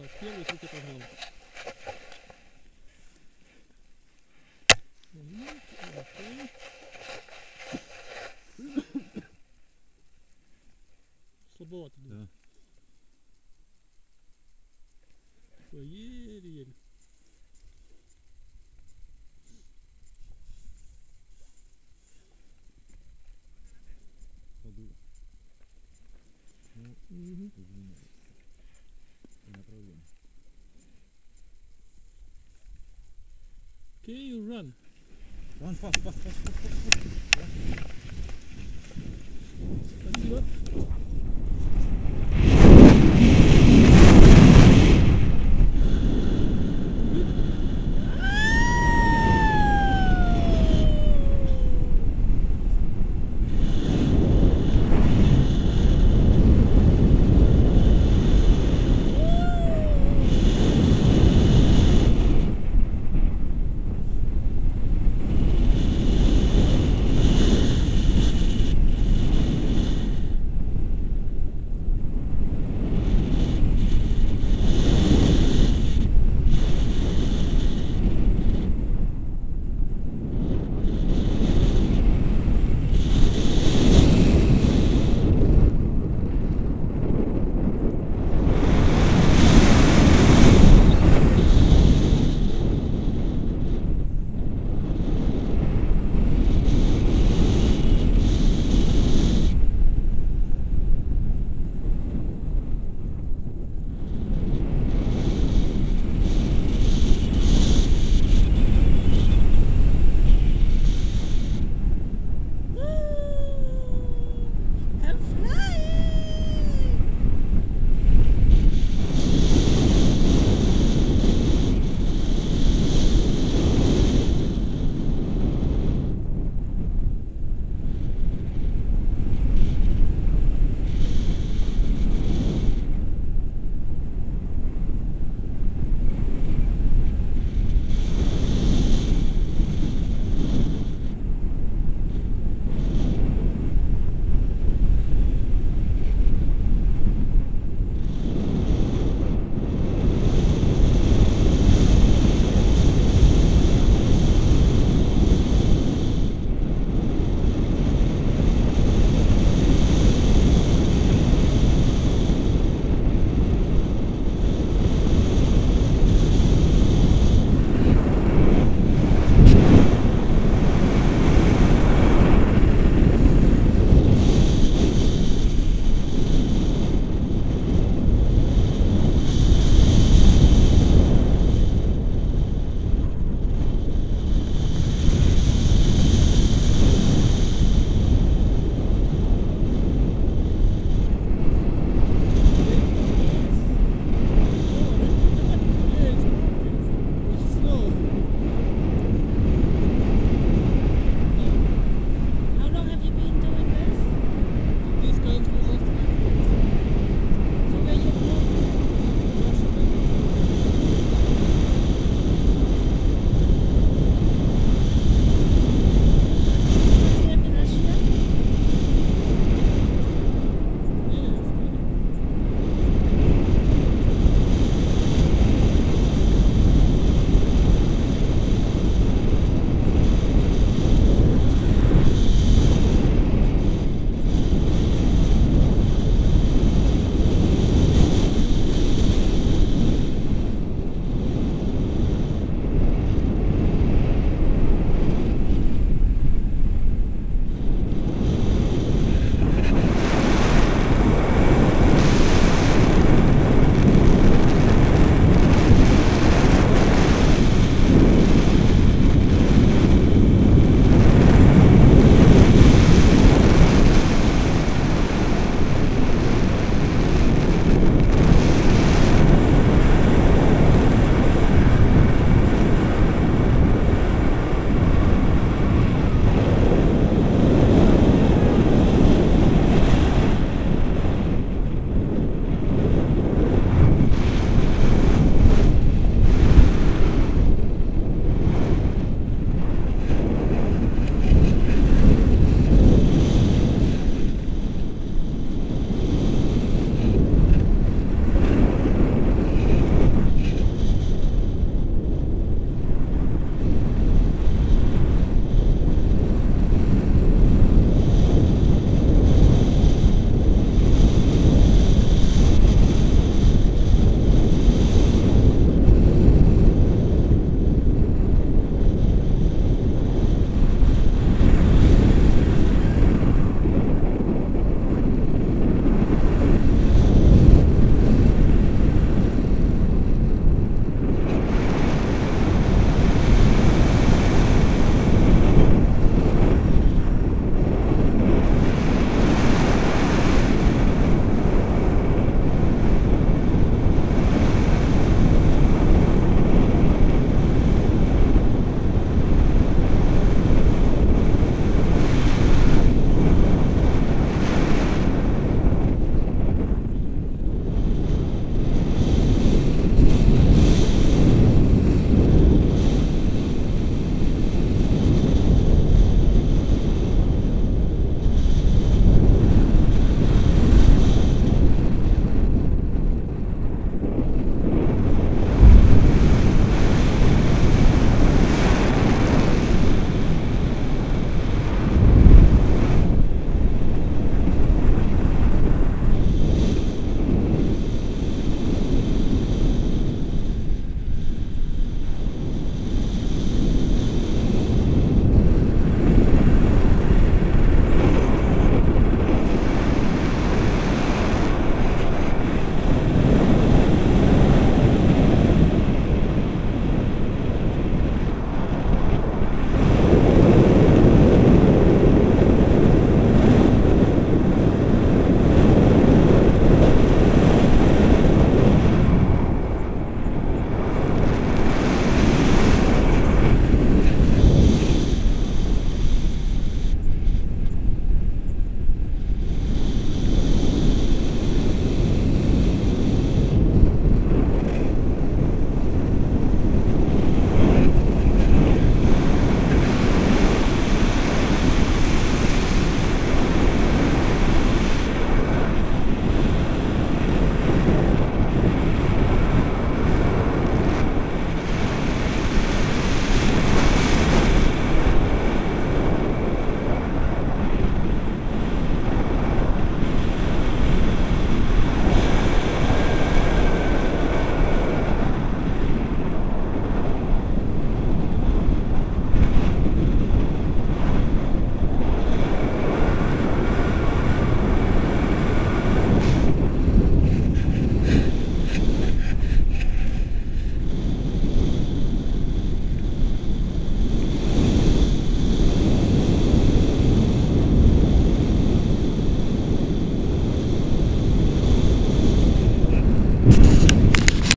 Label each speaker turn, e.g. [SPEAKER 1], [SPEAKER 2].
[SPEAKER 1] Так, первый третий погнал. Okay, you run.
[SPEAKER 2] Run fast, fast, fast, fast, fast, fast.